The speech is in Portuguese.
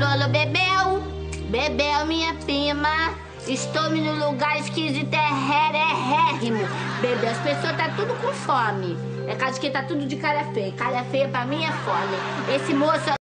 Alô, Bebel. Bebel, minha prima. Estou no lugar esquisito, é rérrimo. É Bebel, as pessoas tá tudo com fome. É caso que tá tudo de cara feia. Cara feia pra mim é fome. Esse moço